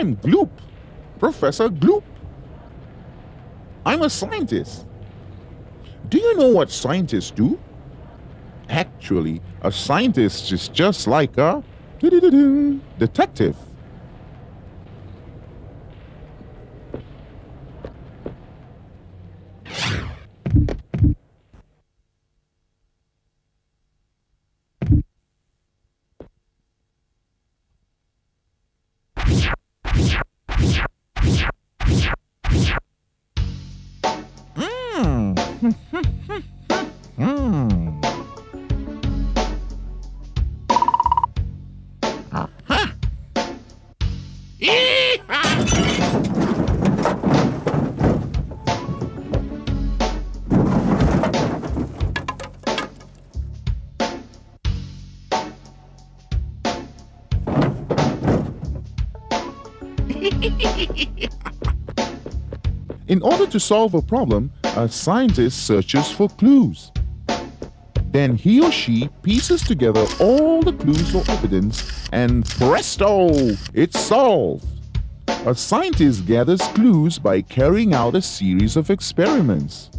I'm Gloop, Professor Gloop. I'm a scientist. Do you know what scientists do? Actually, a scientist is just like a detective. In order to solve a problem, a scientist searches for clues. Then he or she pieces together all the clues or evidence, and presto, it's solved. A scientist gathers clues by carrying out a series of experiments.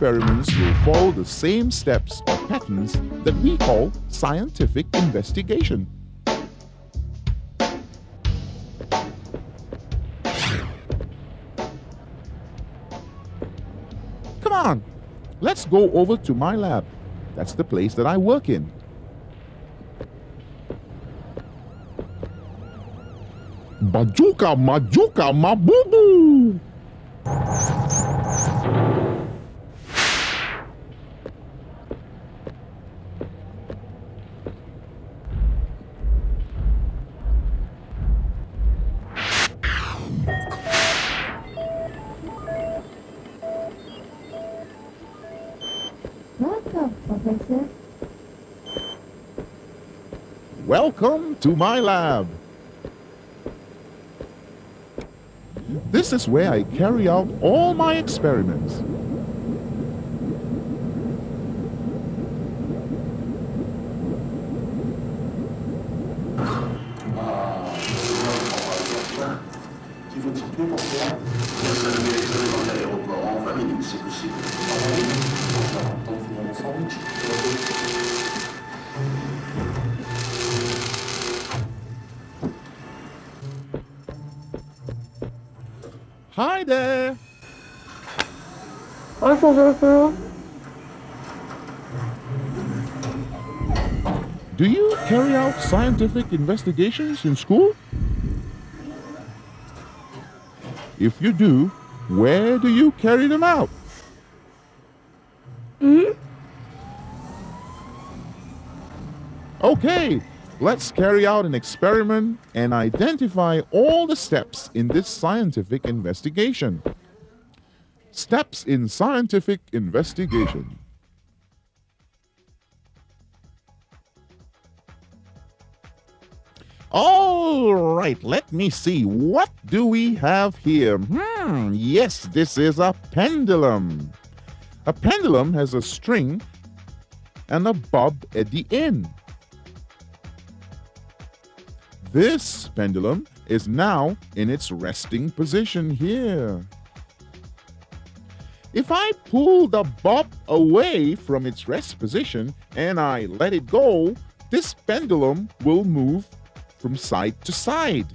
Experiments will follow the same steps or patterns that we call scientific investigation. Come on, let's go over to my lab. That's the place that I work in. Bajuka, majuka, mabubu! Welcome to my lab. This is where I carry out all my experiments. Hi there. Do you carry out scientific investigations in school? If you do, where do you carry them out? Hmm? Okay, let's carry out an experiment and identify all the steps in this scientific investigation. Steps in scientific investigation. All right, let me see. What do we have here? Hmm, yes, this is a pendulum. A pendulum has a string and a bob at the end. This pendulum is now in its resting position here. If I pull the bob away from its rest position and I let it go, this pendulum will move from side to side.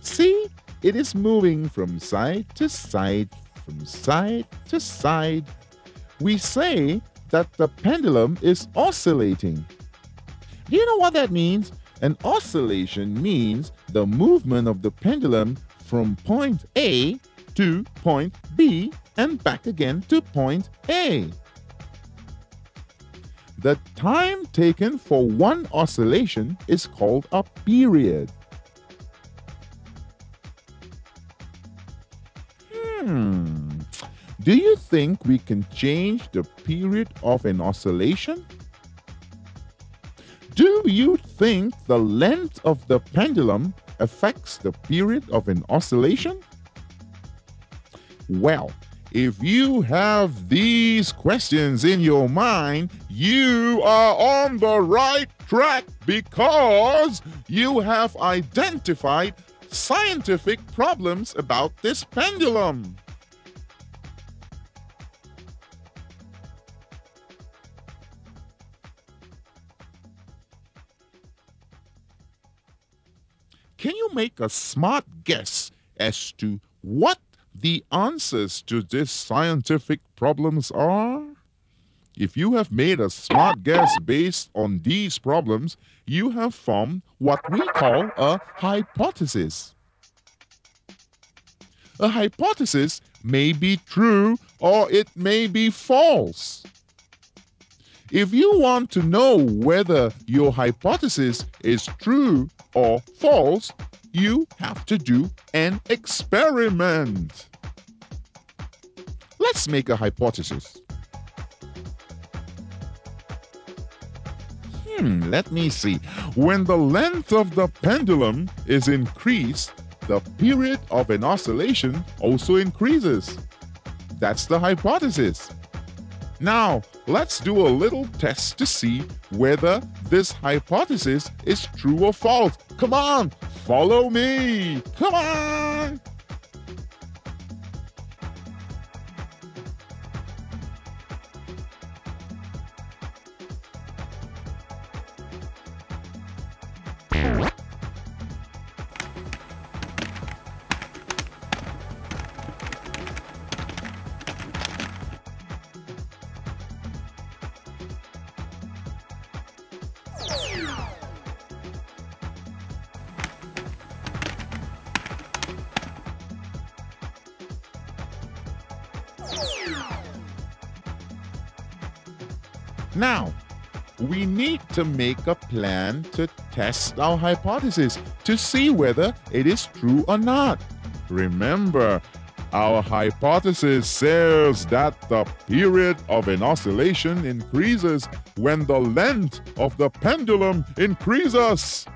See, it is moving from side to side, from side to side. We say that the pendulum is oscillating. Do you know what that means? An oscillation means the movement of the pendulum from point A to point B and back again to point A. The time taken for one oscillation is called a period. Hmm. Do you think we can change the period of an oscillation? Do you think the length of the pendulum affects the period of an oscillation? Well, if you have these questions in your mind, you are on the right track because you have identified scientific problems about this pendulum. Make a smart guess as to what the answers to these scientific problems are? If you have made a smart guess based on these problems, you have formed what we call a hypothesis. A hypothesis may be true or it may be false. If you want to know whether your hypothesis is true or false, you have to do an experiment. Let's make a hypothesis. Hmm, let me see. When the length of the pendulum is increased, the period of an oscillation also increases. That's the hypothesis. Now, let's do a little test to see whether this hypothesis is true or false. Come on, follow me. Come on. We need to make a plan to test our hypothesis to see whether it is true or not. Remember, our hypothesis says that the period of an oscillation increases when the length of the pendulum increases.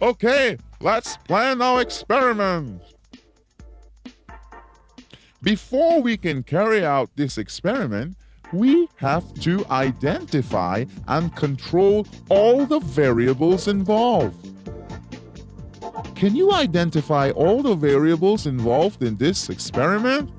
Okay, let's plan our experiment. Before we can carry out this experiment, we have to identify and control all the variables involved. Can you identify all the variables involved in this experiment?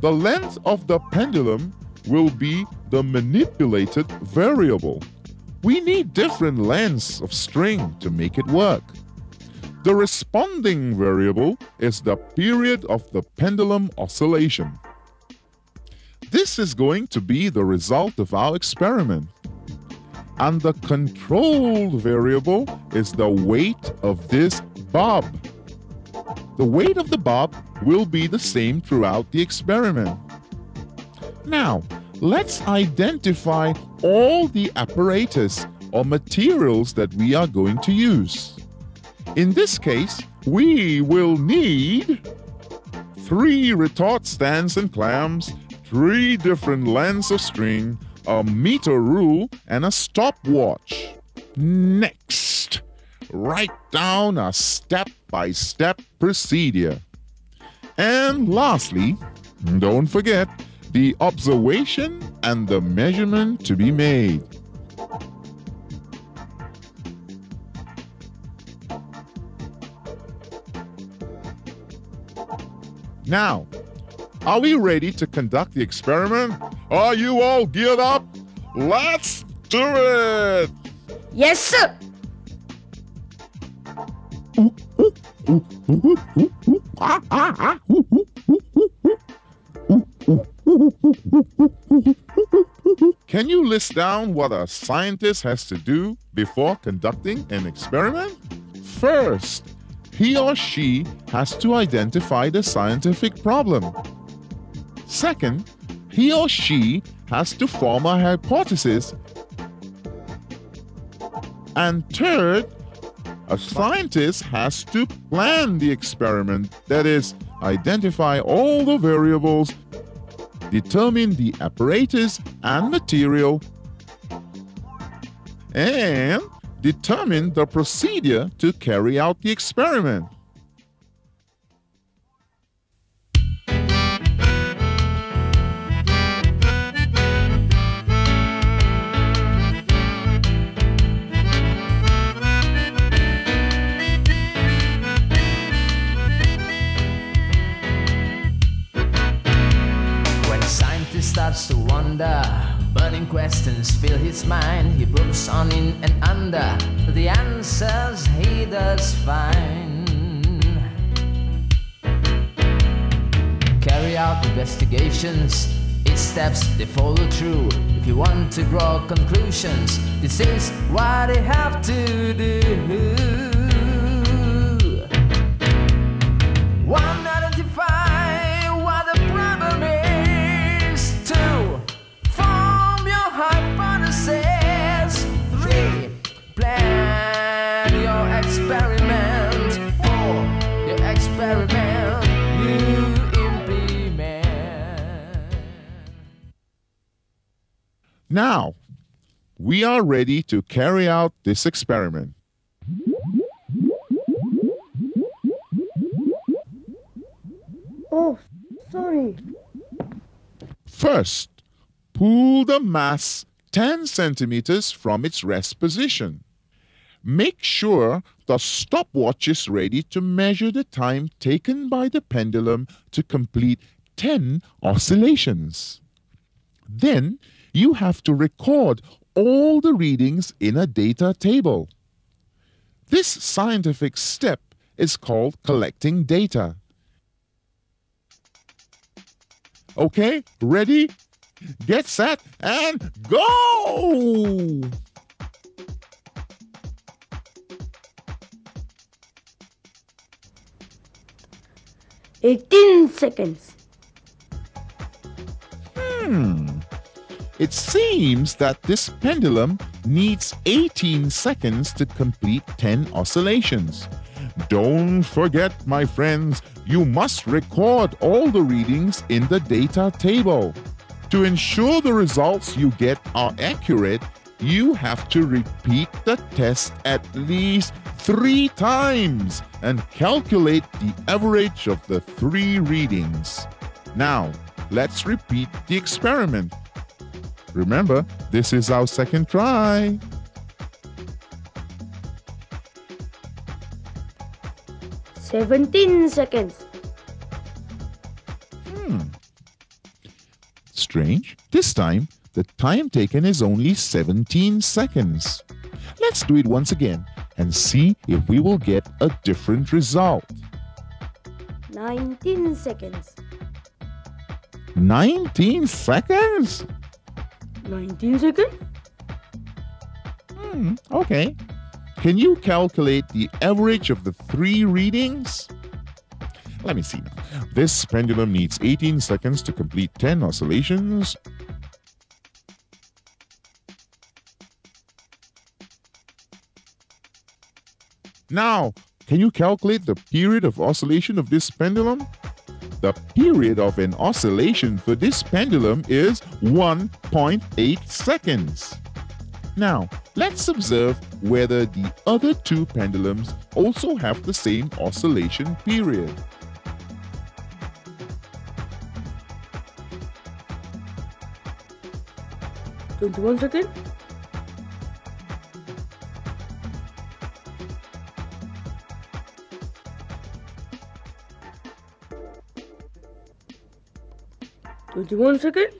The length of the pendulum will be the manipulated variable. We need different lengths of string to make it work. The responding variable is the period of the pendulum oscillation. This is going to be the result of our experiment. And the controlled variable is the weight of this bob. The weight of the bob will be the same throughout the experiment. Now, let's identify all the apparatus or materials that we are going to use. In this case, we will need three retort stands and clamps, three different lengths of string, a meter rule, and a stopwatch. Next, write down a step by step procedure. And lastly, don't forget the observation and the measurement to be made. Now, are we ready to conduct the experiment? Are you all geared up? Let's do it! Yes, sir. Can you list down what a scientist has to do before conducting an experiment? First, he or she has to identify the scientific problem. Second, he or she has to form a hypothesis. And third, a scientist has to plan the experiment, that is, identify all the variables, determine the apparatus and material, and determine the procedure to carry out the experiment. When to wonder, burning questions fill his mind. He probes on in and under the answers he does find. Carry out investigations, each steps they follow through. If you want to draw conclusions, this is what you have to do. Now, we are ready to carry out this experiment. Oh, sorry. First, pull the mass 10 centimeters from its rest position. Make sure the stopwatch is ready to measure the time taken by the pendulum to complete 10 oscillations. Then you have to record all the readings in a data table. This scientific step is called collecting data. Okay, ready? Get set and go! Eighteen seconds. Hmm. It seems that this pendulum needs 18 seconds to complete 10 oscillations. Don't forget, my friends, you must record all the readings in the data table. To ensure the results you get are accurate, you have to repeat the test at least three times and calculate the average of the three readings. Now, let's repeat the experiment. Remember, this is our second try. Seventeen seconds. Hmm. Strange. This time, the time taken is only 17 seconds. Let's do it once again and see if we will get a different result. Nineteen seconds. 19 seconds? Nineteen seconds. Hmm, okay. Can you calculate the average of the three readings? Let me see now. This pendulum needs 18 seconds to complete 10 oscillations. Now, can you calculate the period of oscillation of this pendulum? The period of an oscillation for this pendulum is 1.8 seconds. Now, let's observe whether the other two pendulums also have the same oscillation period. Twenty-one seconds. Twenty-one seconds.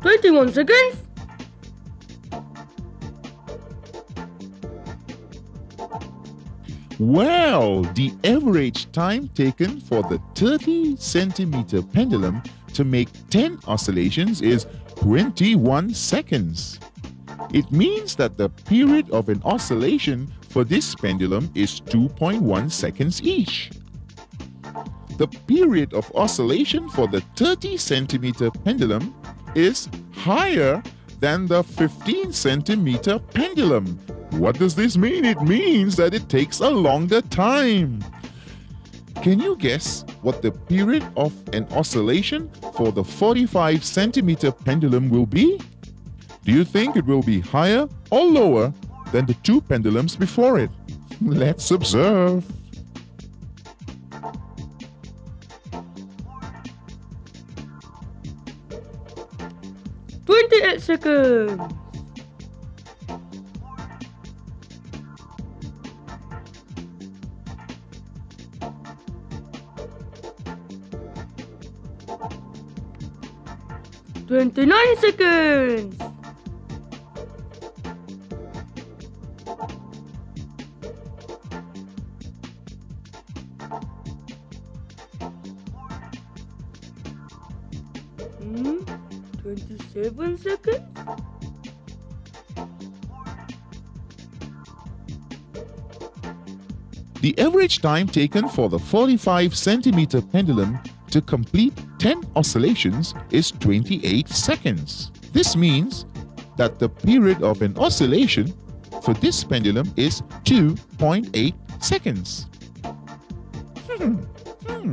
Twenty-one seconds. Well, the average time taken for the 30 centimeter pendulum to make 10 oscillations is 21 seconds. It means that the period of an oscillation for this pendulum is 2.1 seconds each. the period of oscillation for the 30 centimeter pendulum is higher than the 15 centimeter pendulum. What does this mean? It means that it takes a longer time. Can you guess what the period of an oscillation for the 45 centimeter pendulum will be? Do you think it will be higher or lower than the two pendulums before it? Let's observe. Twenty-eight seconds. Twenty-nine seconds. The average time taken for the 45 centimeter pendulum to complete 10 oscillations is 28 seconds. This means that the period of an oscillation for this pendulum is 2.8 seconds. Hmm, hmm,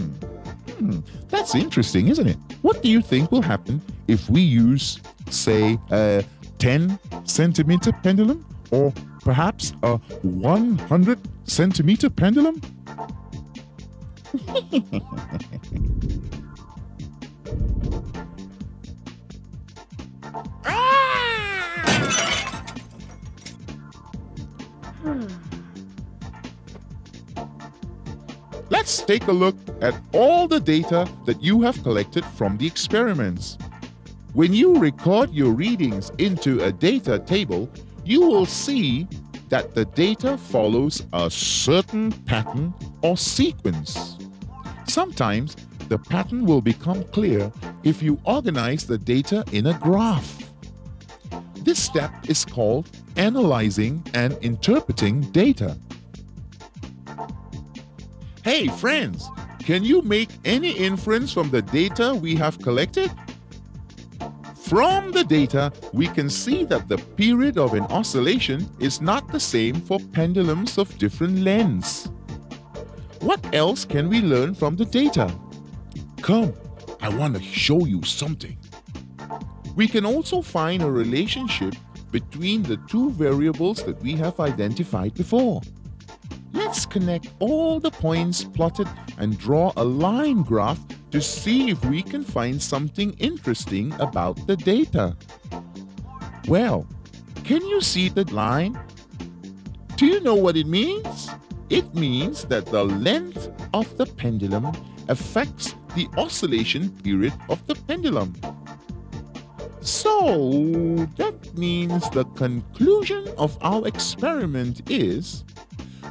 hmm. That's interesting, isn't it? What do you think will happen if we use, say, a 10 centimeter pendulum or perhaps a 100 centimeter pendulum? Let's take a look at all the data that you have collected from the experiments. When you record your readings into a data table, you will see that the data follows a certain pattern or sequence. Sometimes the pattern will become clear if you organize the data in a graph. This step is called analyzing and interpreting data. Hey friends, can you make any inference from the data we have collected? From the data, we can see that the period of an oscillation is not the same for pendulums of different lengths. What else can we learn from the data? Come, I want to show you something. We can also find a relationship between the two variables that we have identified before. Let's connect all the points plotted and draw a line graph to see if we can find something interesting about the data. Well, can you see the line? Do you know what it means? It means that the length of the pendulum affects the oscillation period of the pendulum. So that means the conclusion of our experiment is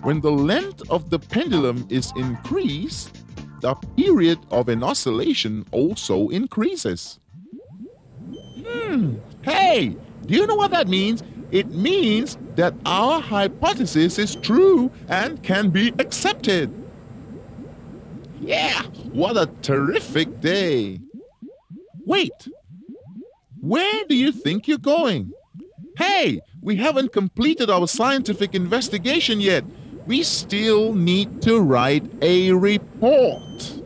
when the length of the pendulum is increased, the period of an oscillation also increases. Hmm, hey, do you know what that means? It means that our hypothesis is true and can be accepted. Yeah, what a terrific day. Wait, where do you think you're going? Hey, we haven't completed our scientific investigation yet. We still need to write a report.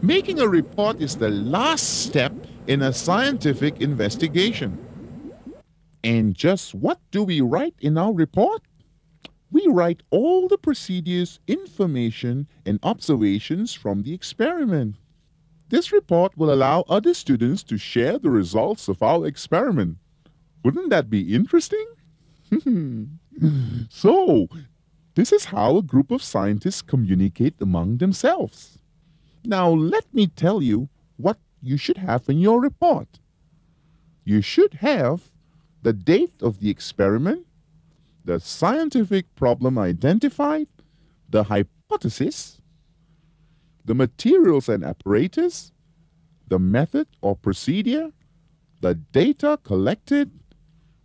Making a report is the last step in a scientific investigation. And just what do we write in our report? We write all the procedures, information, and observations from the experiment. This report will allow other students to share the results of our experiment. Wouldn't that be interesting? Hmm. so, this is how a group of scientists communicate among themselves. Now, let me tell you what you should have in your report. You should have the date of the experiment, the scientific problem identified, the hypothesis, the materials and apparatus, the method or procedure, the data collected,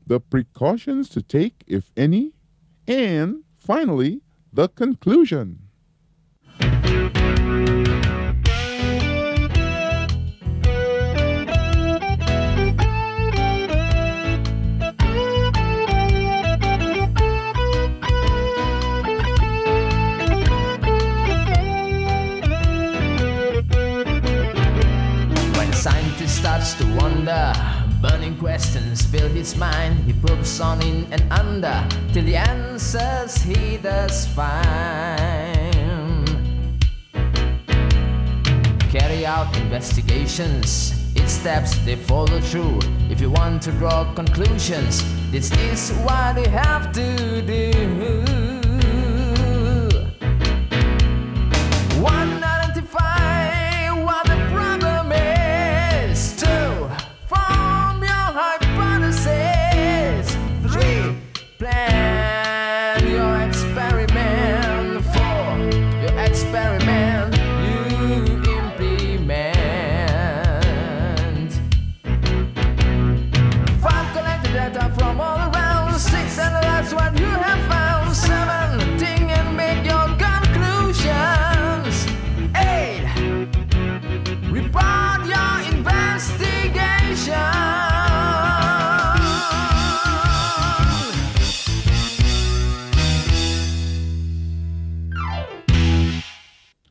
the precautions to take, if any, and finally, the conclusion. His mind. He probes on in and under till the answers he does find. Carry out investigations. Its steps they follow through. If you want to draw conclusions, this is what you have to do.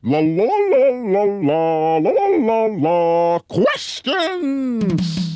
La la la la la la la la questions.